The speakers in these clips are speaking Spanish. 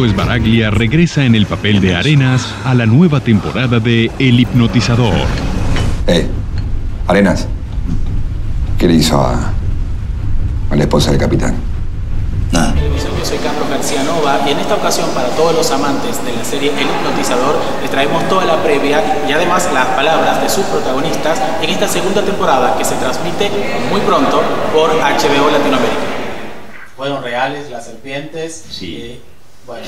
Valencia regresa en el papel de Arenas a la nueva temporada de El Hipnotizador. Eh, Arenas, ¿qué le hizo a, a la esposa del capitán? Nada. Yo soy Carlos García Nova y en esta ocasión para todos los amantes de la serie El Hipnotizador les traemos toda la previa y además las palabras de sus protagonistas en esta segunda temporada que se transmite muy pronto por HBO Latinoamérica. Fueron reales las serpientes. Sí. eh, bueno,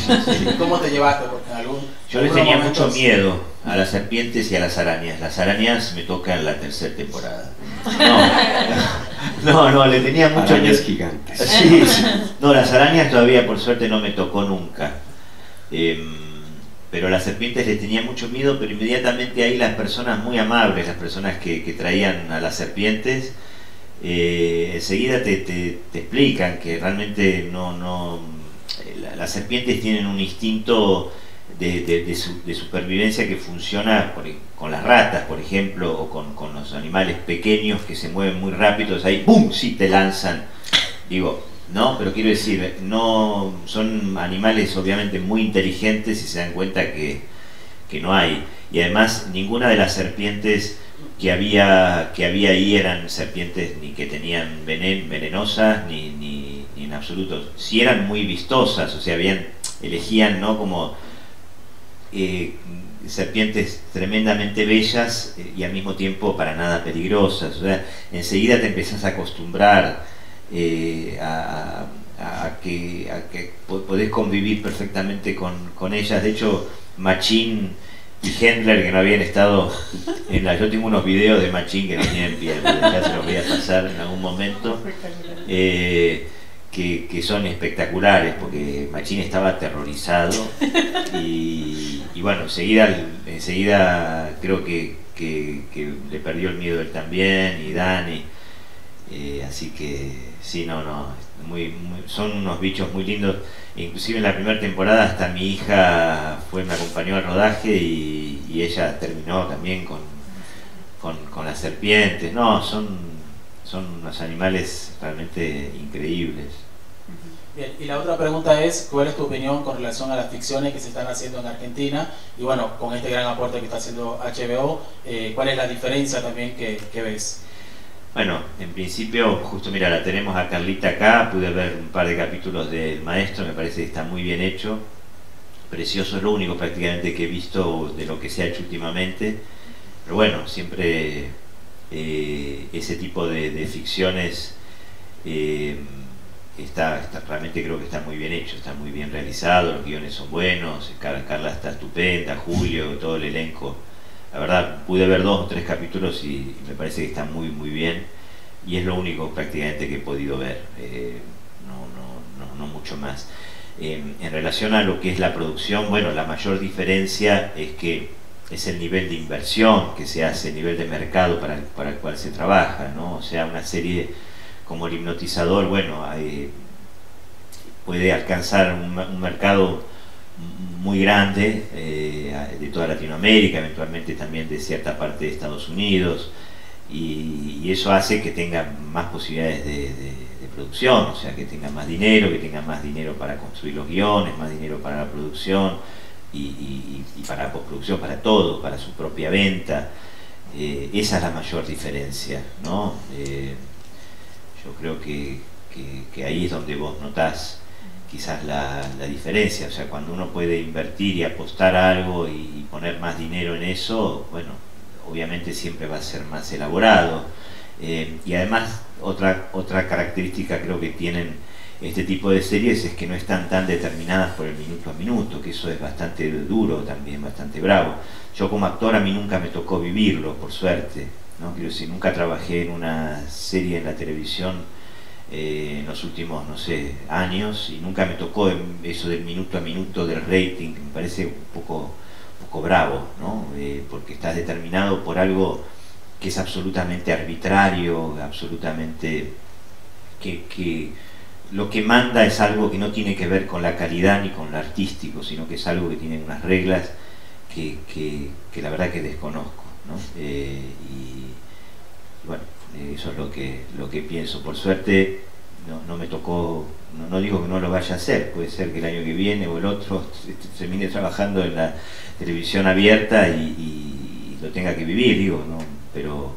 ¿cómo te llevaste? Porque en algún, Yo le algunos tenía momentos- mucho miedo a las serpientes y a las arañas. Las arañas me tocan en la tercera temporada. No, no, no, le tenía mucho Arañas miedo. gigantes. Sí, sí. No, las arañas todavía por suerte no me tocó nunca. Em, pero las serpientes le tenía mucho miedo, pero inmediatamente ahí las personas muy amables, las personas que, que traían a las serpientes, eh, enseguida te, te- te explican que realmente no, no eh, la- las serpientes tienen un instinto de, de- de su- de supervivencia que funciona e- con las ratas, por ejemplo, o con, los animales pequeños que se mueven muy rápidos, ahí ¡pum! sí te lanzan. Digo, no, pero quiero decir, no son animales obviamente muy inteligentes y se dan cuenta que, que no hay. Y además ninguna de las serpientes que había, que había ahí eran serpientes ni que tenían venen, venenosas ni en absoluto. Si eran muy vistosas, o sea, habían, elegían ¿no? como eh, serpientes tremendamente bellas eh, y al mismo tiempo para nada peligrosas. O sea, enseguida te empezás a acostumbrar eh, a, que, a que po- podés convivir perfectamente con, con ellas. De hecho, Machín y Hendler, que no habían estado en la... Yo tengo unos videos de Machín que no tienen pie, ya se los voy a pasar en algún momento. eh, que, que son espectaculares porque Machín estaba aterrorizado y, y bueno, enseguida, enseguida creo que, que- le perdió el miedo él también y Dani, eh, así que sí, no, no, muy, muy- son unos bichos muy lindos, inclusive en la primera temporada hasta mi hija fue, me acompañó al rodaje y, ella terminó también con, con las serpientes, no, son, son unos animales realmente increíbles. Bien, y la otra pregunta es, ¿cuál es tu opinión con relación a las ficciones que se están haciendo en Argentina? Y bueno, con este gran aporte que está haciendo HBO, eh, ¿cuál es la diferencia también que, que ves? Bueno, en principio, justo mira, la tenemos a Carlita acá, pude ver un par de capítulos del maestro, me parece que está muy bien hecho, precioso, es lo único prácticamente que he visto de lo que se ha hecho últimamente, pero bueno, siempre eh, ese tipo de, ficciones eh, está, realmente creo que está muy bien hecho, está muy bien realizado, los guiones son buenos, Car- Carla está estupenda, Julio, todo el elenco. La verdad, pude ver dos o tres capítulos y me parece que está muy, muy bien. Y es lo único prácticamente que he podido ver, eh, no, no, no, mucho más. En relación a lo que es la producción, bueno, la mayor diferencia es que es el nivel de inversión que se hace, el nivel de mercado para el, para el cual se trabaja, ¿no? O sea, una serie como el hipnotizador, bueno, hay- puede alcanzar un, un mercado muy grande eh, de toda Latinoamérica, eventualmente también de cierta parte de Estados Unidos, y, eso hace que tenga más posibilidades de, de- de producción, o sea, que tenga más dinero, que tenga más dinero para construir los guiones, más dinero para la producción y, y- y para postproducción, para todo, para su propia venta. Eh, esa es la mayor diferencia, ¿no? Eh, yo creo que, que- ahí es donde vos notás quizás la, la diferencia, o sea, cuando uno puede invertir y apostar algo y, y poner más dinero en eso, bueno, obviamente siempre va a ser más elaborado. Eh, y además, otra, otra característica creo que tienen este tipo de series es que no están tan determinadas por el minuto a minuto, que eso es bastante duro también, bastante bravo. Yo como actor a mí nunca me tocó vivirlo, por suerte, ¿no? Quiero decir, nunca trabajé en una serie en la televisión eh, en los últimos, no sé, años y nunca me tocó eso del minuto a minuto del rating, me parece un poco, poco bravo, ¿no? Eh, porque estás determinado por algo que es absolutamente arbitrario, absolutamente que, que lo que manda es algo que no tiene que ver con la calidad ni con lo artístico, sino que es algo que tiene unas reglas que, que- que la verdad que desconozco, ¿no? Eh, y, bueno, eh, eso es lo que, lo que pienso. Por suerte no, me tocó, no, digo que no lo vaya a hacer, puede ser que el año que viene o el otro termine trabajando en la televisión abierta y, lo tenga que vivir, digo, ¿no? pero,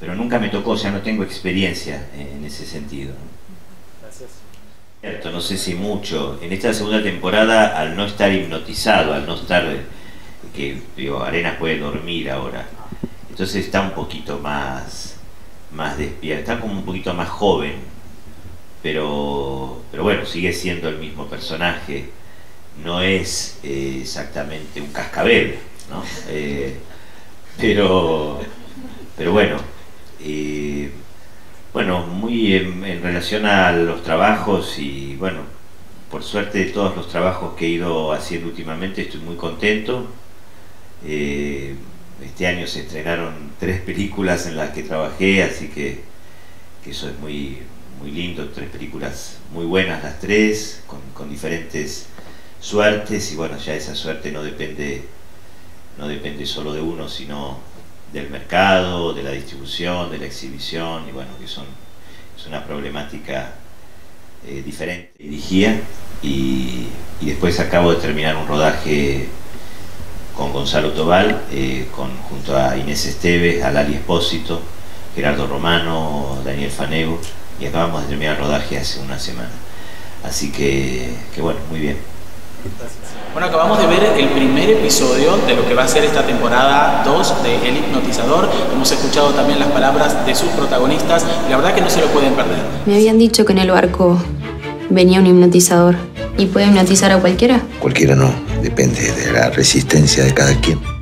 pero nunca me tocó, o sea, no tengo experiencia en ese sentido. Gracias. Cierto, no sé si mucho. En esta segunda temporada, al no estar hipnotizado, al no estar, que digo, Arenas puede dormir ahora, entonces está un poquito más, más despierta, está como un poquito más joven, pero, pero bueno, sigue siendo el mismo personaje, no es eh, exactamente un cascabel, ¿no? Eh, pero, pero bueno, eh, bueno, muy en, relación a los trabajos y bueno, por suerte de todos los trabajos que he ido haciendo últimamente estoy muy contento. este año se estrenaron tres películas en las que trabajé, así que, que eso es muy, muy lindo, tres películas muy buenas las tres, con, diferentes suertes y bueno, ya esa suerte no depende, no depende solo de uno, sino del mercado, de la distribución, de la exhibición y bueno, que son, es una problemática eh, diferente. Dirigía y, y, después acabo de terminar un rodaje con Gonzalo Tobal, eh, con, junto a Inés Esteves, a Lali Espósito, Gerardo Romano, Daniel Fanego y acabamos de terminar el rodaje hace una semana. Así que, bueno, muy bien. Bueno, acabamos de ver el primer episodio de lo que va a ser esta temporada 2 de El Hipnotizador. Hemos escuchado también las palabras de sus protagonistas y la verdad que no se lo pueden perder. Me habían dicho que en el barco venía un hipnotizador. ¿Y puede hipnotizar a cualquiera? Cualquiera no, depende de la resistencia de cada quien.